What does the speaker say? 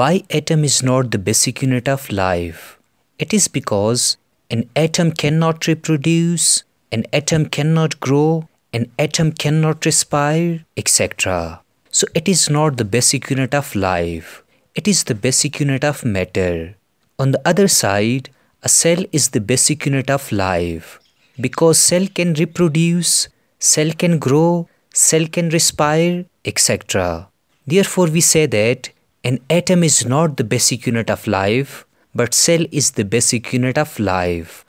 Why atom is not the basic unit of life? It is because an atom cannot reproduce, an atom cannot grow, an atom cannot respire, etc. So it is not the basic unit of life. It is the basic unit of matter. On the other side, a cell is the basic unit of life because cell can reproduce, cell can grow, cell can respire, etc. Therefore, we say that an atom is not the basic unit of life, but cell is the basic unit of life.